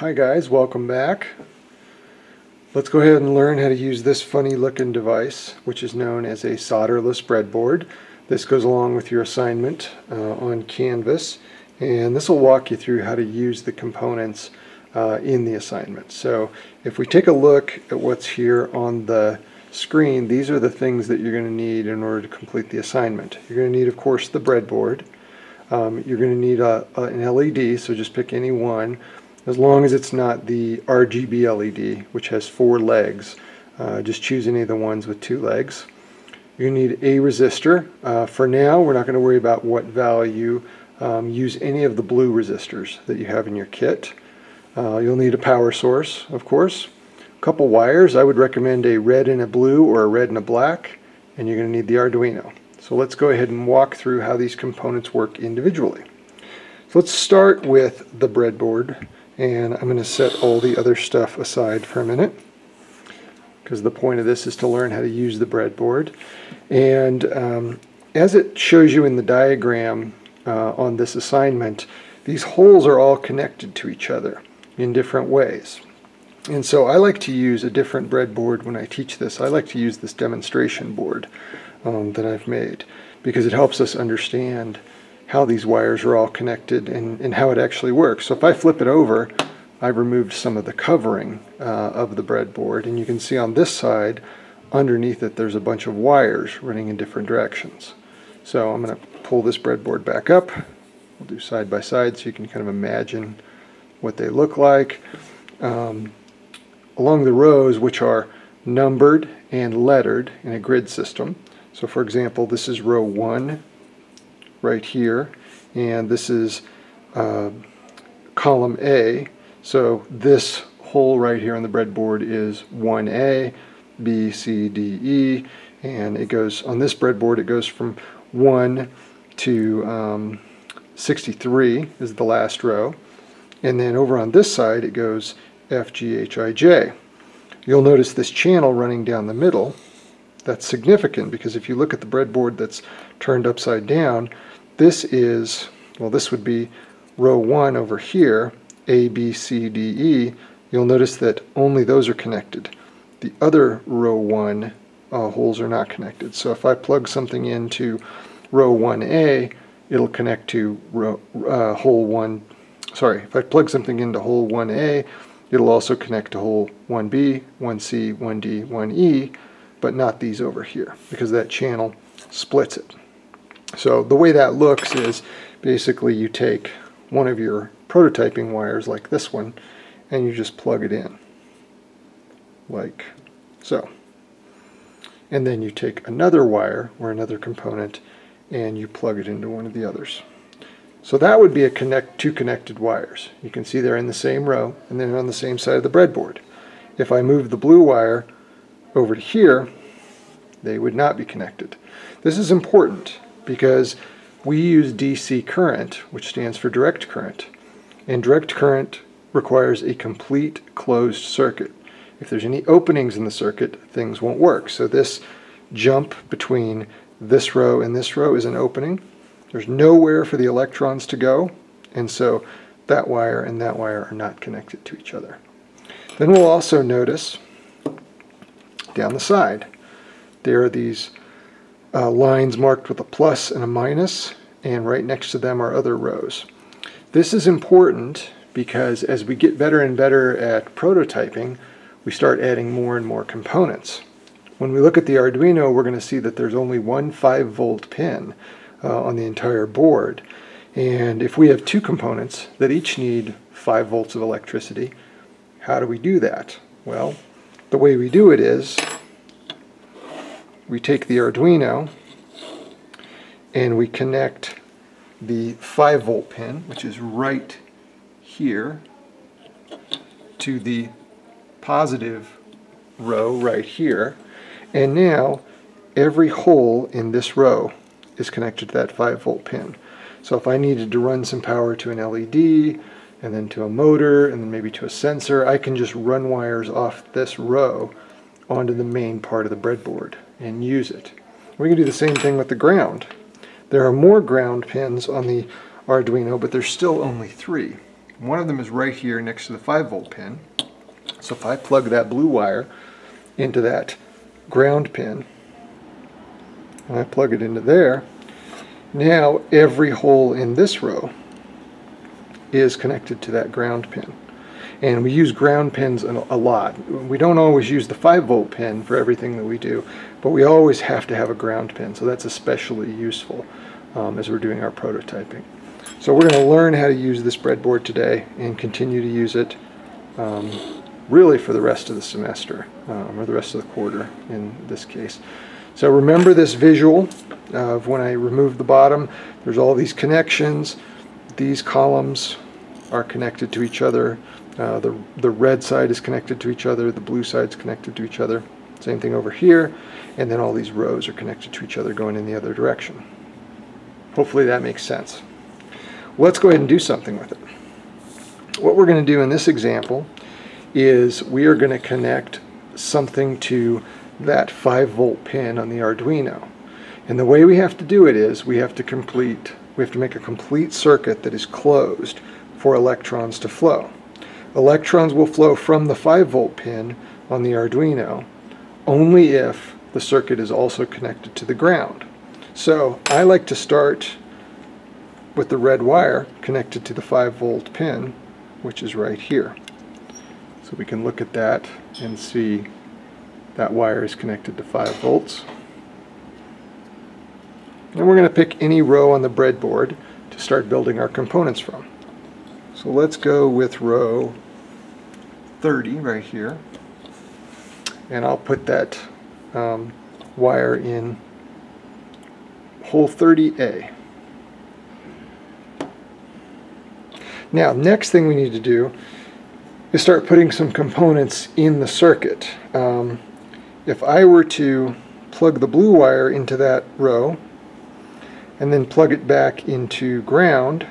Hi guys, welcome back. Let's go ahead and learn how to use this funny looking device, which is known as a solderless breadboard. This goes along with your assignment uh, on Canvas, and this will walk you through how to use the components uh, in the assignment. So if we take a look at what's here on the screen, these are the things that you're going to need in order to complete the assignment. You're going to need, of course, the breadboard. Um, you're going to need a, a, an LED, so just pick any one as long as it's not the RGB LED, which has four legs. Uh, just choose any of the ones with two legs. You need a resistor. Uh, for now, we're not going to worry about what value. Um, use any of the blue resistors that you have in your kit. Uh, you'll need a power source, of course. A couple wires. I would recommend a red and a blue or a red and a black. And you're going to need the Arduino. So let's go ahead and walk through how these components work individually. So let's start with the breadboard and I'm going to set all the other stuff aside for a minute because the point of this is to learn how to use the breadboard and um, as it shows you in the diagram uh, on this assignment these holes are all connected to each other in different ways and so I like to use a different breadboard when I teach this. I like to use this demonstration board um, that I've made because it helps us understand how these wires are all connected and, and how it actually works. So if I flip it over, I've removed some of the covering uh, of the breadboard and you can see on this side underneath it there's a bunch of wires running in different directions. So I'm going to pull this breadboard back up. We'll do side by side so you can kind of imagine what they look like. Um, along the rows which are numbered and lettered in a grid system. So for example this is row 1 right here, and this is uh, column A. So this hole right here on the breadboard is 1A, B, C, D, E, and it goes, on this breadboard it goes from 1 to um, 63 is the last row. And then over on this side it goes F, G, H, I, J. You'll notice this channel running down the middle. That's significant because if you look at the breadboard that's turned upside down, this is, well, this would be row 1 over here, A, B, C, D, E. You'll notice that only those are connected. The other row 1 uh, holes are not connected. So if I plug something into row 1A, it'll connect to row, uh, hole 1, sorry, if I plug something into hole 1A, it'll also connect to hole 1B, 1C, 1D, 1E, but not these over here, because that channel splits it. So the way that looks is basically you take one of your prototyping wires like this one and you just plug it in like so. And then you take another wire or another component and you plug it into one of the others. So that would be a connect two connected wires. You can see they're in the same row and then on the same side of the breadboard. If I move the blue wire over to here, they would not be connected. This is important because we use DC current, which stands for direct current. And direct current requires a complete closed circuit. If there's any openings in the circuit, things won't work. So this jump between this row and this row is an opening. There's nowhere for the electrons to go, and so that wire and that wire are not connected to each other. Then we'll also notice down the side, there are these uh, lines marked with a plus and a minus, and right next to them are other rows. This is important because as we get better and better at prototyping, we start adding more and more components. When we look at the Arduino, we're going to see that there's only one 5 volt pin uh, on the entire board. And if we have two components that each need 5 volts of electricity, how do we do that? Well, the way we do it is we take the Arduino and we connect the 5 volt pin, which is right here, to the positive row right here. And now every hole in this row is connected to that 5 volt pin. So if I needed to run some power to an LED, and then to a motor, and then maybe to a sensor, I can just run wires off this row onto the main part of the breadboard and use it. We can do the same thing with the ground. There are more ground pins on the Arduino, but there's still only three. One of them is right here next to the 5 volt pin. So if I plug that blue wire into that ground pin, and I plug it into there, now every hole in this row is connected to that ground pin. And we use ground pins a lot. We don't always use the 5 volt pin for everything that we do, but we always have to have a ground pin. So that's especially useful um, as we're doing our prototyping. So we're going to learn how to use this breadboard today and continue to use it um, really for the rest of the semester, um, or the rest of the quarter in this case. So remember this visual of when I remove the bottom, there's all these connections. These columns are connected to each other. Uh, the, the red side is connected to each other, the blue side is connected to each other. Same thing over here, and then all these rows are connected to each other going in the other direction. Hopefully that makes sense. Let's go ahead and do something with it. What we're going to do in this example is we are going to connect something to that 5 volt pin on the Arduino. And the way we have to do it is we have to complete, we have to make a complete circuit that is closed for electrons to flow. Electrons will flow from the 5 volt pin on the Arduino only if the circuit is also connected to the ground. So I like to start with the red wire connected to the 5 volt pin which is right here. So we can look at that and see that wire is connected to 5 volts. And we're going to pick any row on the breadboard to start building our components from. So let's go with row 30 right here. And I'll put that um, wire in hole 30A. Now, next thing we need to do is start putting some components in the circuit. Um, if I were to plug the blue wire into that row and then plug it back into ground,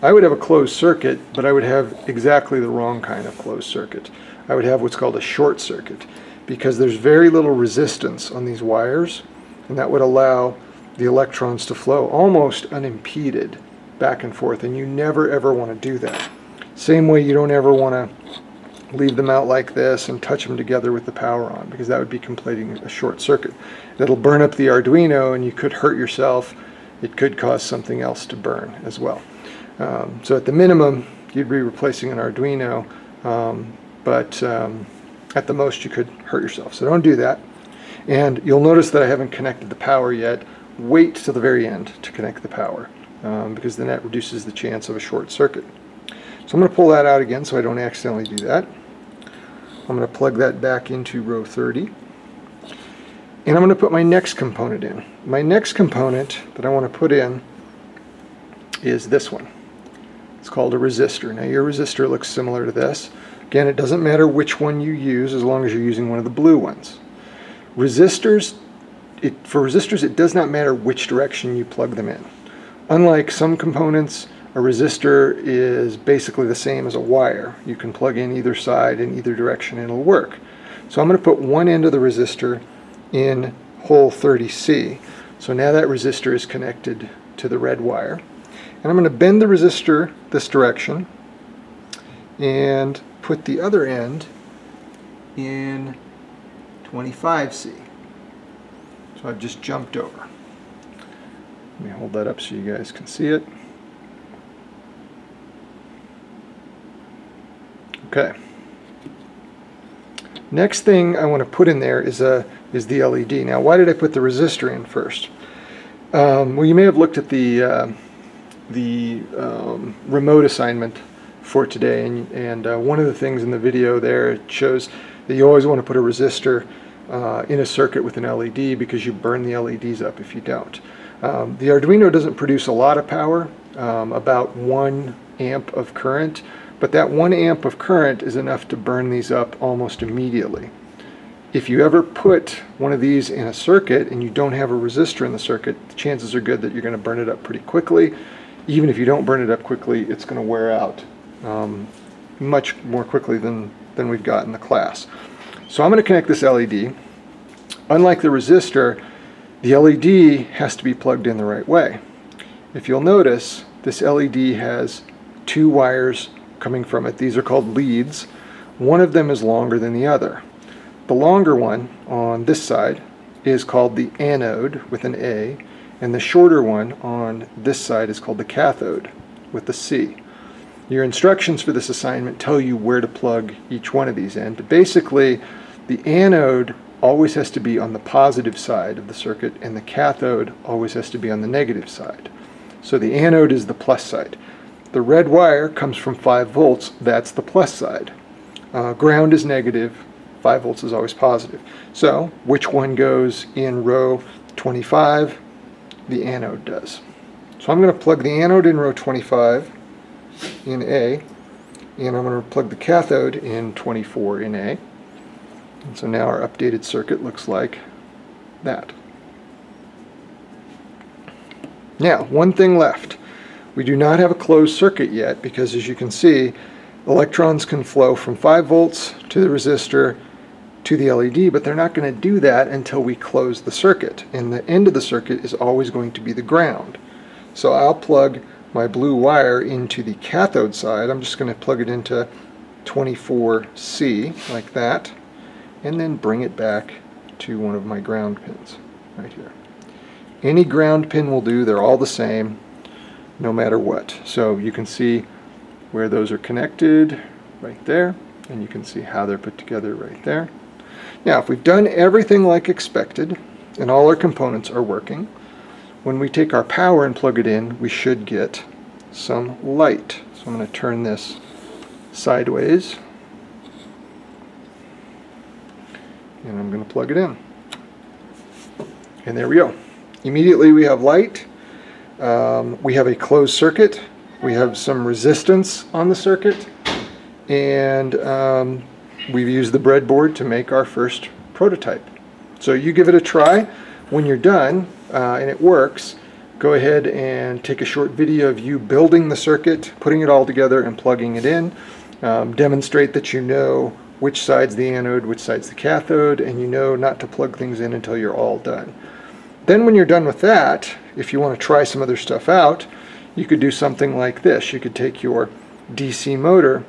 I would have a closed circuit, but I would have exactly the wrong kind of closed circuit. I would have what's called a short circuit because there's very little resistance on these wires and that would allow the electrons to flow almost unimpeded back and forth and you never ever want to do that. Same way you don't ever want to leave them out like this and touch them together with the power on because that would be completing a short circuit. That'll burn up the Arduino and you could hurt yourself. It could cause something else to burn as well. Um, so at the minimum you'd be replacing an Arduino um, but um, at the most you could hurt yourself. So don't do that. And you'll notice that I haven't connected the power yet. Wait till the very end to connect the power um, because then that reduces the chance of a short circuit. So I'm going to pull that out again so I don't accidentally do that. I'm going to plug that back into row 30. And I'm going to put my next component in. My next component that I want to put in is this one. It's called a resistor. Now your resistor looks similar to this. Again, it doesn't matter which one you use as long as you're using one of the blue ones. Resistors, it, for resistors, it does not matter which direction you plug them in. Unlike some components, a resistor is basically the same as a wire. You can plug in either side in either direction and it'll work. So I'm going to put one end of the resistor in hole 30C. So now that resistor is connected to the red wire. And I'm going to bend the resistor this direction and put the other end in 25C. So I've just jumped over. Let me hold that up so you guys can see it. Okay. Next thing I want to put in there is a is the LED. Now, why did I put the resistor in first? Um, well, you may have looked at the uh, the um, remote assignment for today, and, and uh, one of the things in the video there shows that you always want to put a resistor uh, in a circuit with an LED because you burn the LEDs up if you don't. Um, the Arduino doesn't produce a lot of power, um, about one amp of current, but that one amp of current is enough to burn these up almost immediately. If you ever put one of these in a circuit and you don't have a resistor in the circuit, the chances are good that you're going to burn it up pretty quickly. Even if you don't burn it up quickly, it's going to wear out um, much more quickly than, than we've got in the class. So I'm going to connect this LED. Unlike the resistor, the LED has to be plugged in the right way. If you'll notice, this LED has two wires coming from it. These are called leads. One of them is longer than the other. The longer one on this side is called the anode with an A, and the shorter one on this side is called the cathode with the C. Your instructions for this assignment tell you where to plug each one of these in. Basically, the anode always has to be on the positive side of the circuit, and the cathode always has to be on the negative side. So the anode is the plus side. The red wire comes from 5 volts, that's the plus side. Uh, ground is negative, 5 volts is always positive. So which one goes in row 25? The anode does. So I'm going to plug the anode in row 25 in A, and I'm going to plug the cathode in 24 in A. And so now our updated circuit looks like that. Now, one thing left. We do not have a closed circuit yet because as you can see, electrons can flow from 5 volts to the resistor to the LED, but they're not going to do that until we close the circuit. And the end of the circuit is always going to be the ground. So I'll plug my blue wire into the cathode side. I'm just going to plug it into 24C like that and then bring it back to one of my ground pins right here. Any ground pin will do, they're all the same no matter what. So you can see where those are connected right there and you can see how they're put together right there. Now if we've done everything like expected and all our components are working, when we take our power and plug it in we should get some light. So I'm going to turn this sideways and I'm going to plug it in. And there we go. Immediately we have light. Um, we have a closed circuit. We have some resistance on the circuit. And um, we've used the breadboard to make our first prototype. So you give it a try. When you're done uh, and it works, go ahead and take a short video of you building the circuit, putting it all together and plugging it in. Um, demonstrate that you know which side's the anode, which side's the cathode, and you know not to plug things in until you're all done. Then when you're done with that, if you want to try some other stuff out, you could do something like this. You could take your DC motor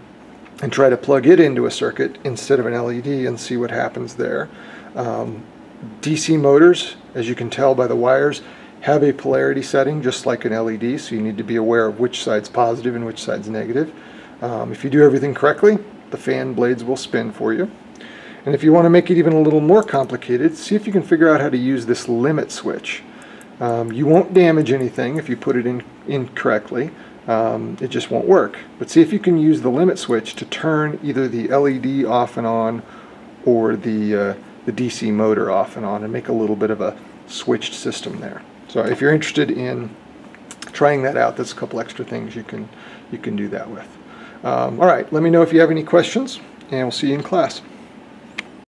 and try to plug it into a circuit instead of an LED and see what happens there. Um, DC motors, as you can tell by the wires, have a polarity setting just like an LED, so you need to be aware of which side's positive and which side's negative. Um, if you do everything correctly, the fan blades will spin for you. And if you want to make it even a little more complicated, see if you can figure out how to use this limit switch. Um, you won't damage anything if you put it in incorrectly. Um, it just won't work. But see if you can use the limit switch to turn either the LED off and on or the, uh, the DC motor off and on and make a little bit of a switched system there. So if you're interested in trying that out, there's a couple extra things you can, you can do that with. Um, all right, let me know if you have any questions, and we'll see you in class.